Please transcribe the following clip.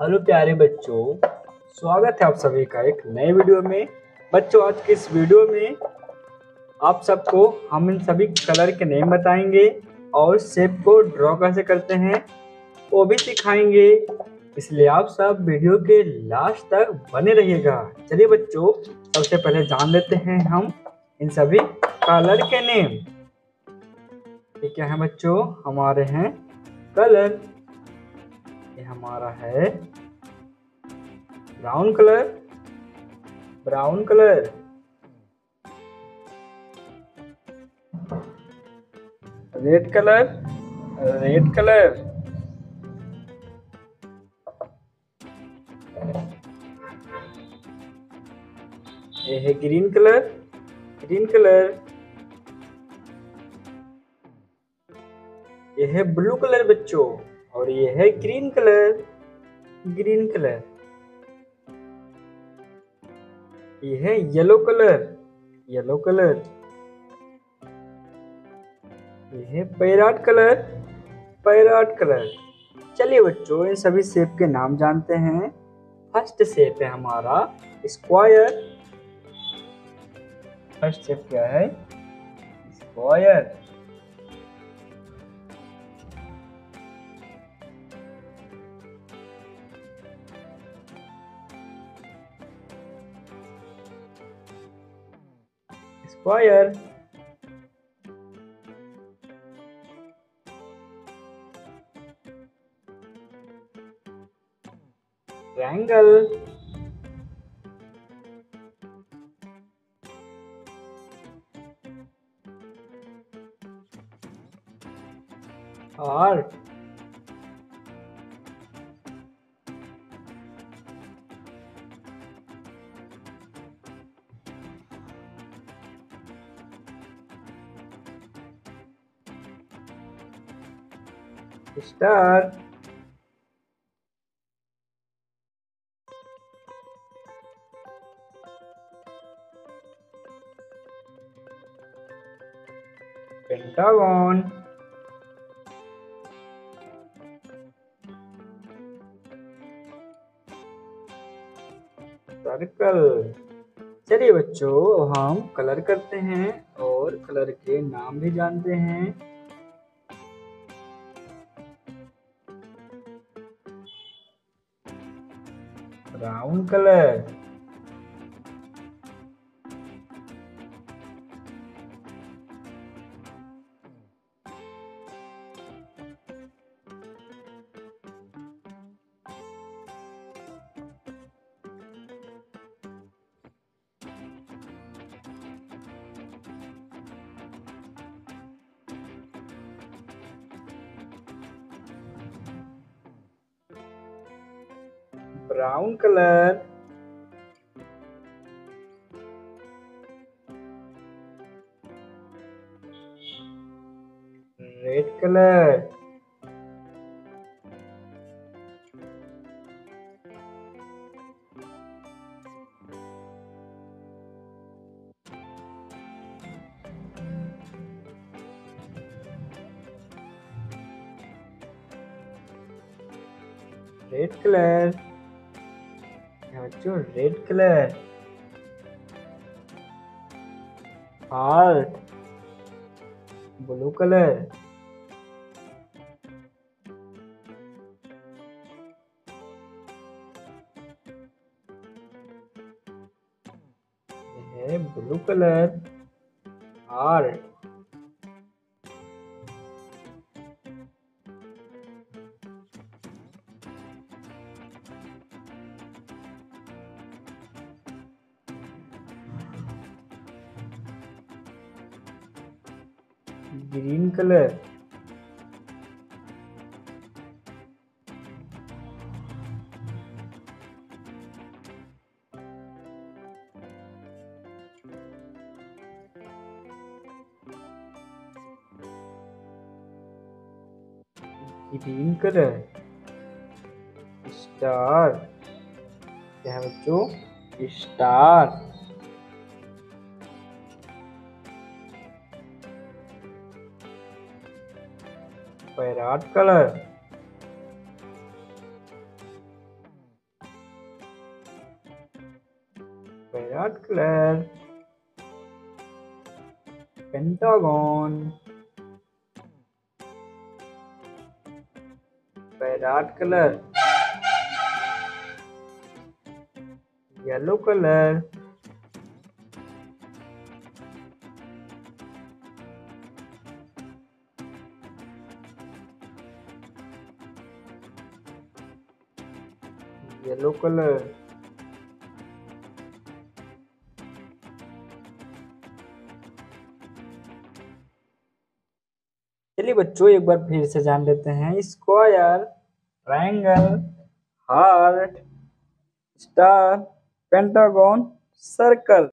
Hello प्यारे बच्चों, स्वागत है आप सभी का एक नए वीडियो में। बच्चों, आज के इस वीडियो में आप सबको हम इन सभी कलर के नेम बताएँगे और शेप को ड्रॉ कैसे करते हैं, वो भी सिखाएँगे। इसलिए आप सब वीडियो के लास्ट तक बने रहिएगा। चलिए बच्चों, सबसे पहले जान लेते हैं हम इन सभी कलर के नेम। ये क्या है बच्चों? हमारे हैं कलर। ये हमारा है brown colour brown colour. Red colour red colour. ये है ग्रीन कलर ग्रीन कलर। ये है ब्लू कलर, बच्चों। और ये है ग्रीन कलर ग्रीन कलर। ये है येलो कलर येलो कलर। ये है पैराट कलर पैराट कलर। चलिए बच्चों, इन सभी शेप के नाम जानते हैं। फ़र्स्ट शेप है हमारा स्क्वायर। फ़र्स्ट शेप क्या है? Square. Square triangle heart star circle चलिए बच्चों हम कलर करते हैं और कलर के नाम भी जानते हैं। Brown colour brown colour. Red colour. Red बच्चों red colour heart blue colour blue colour heart green colour. Green colour. Star. क्या बच्चों star. Parrot colour parrot colour pentagon parrot colour yellow colour yellow colour चलिए बच्चों, एक बार फिर से जान लेते हैं। Square triangle heart star pentagon circle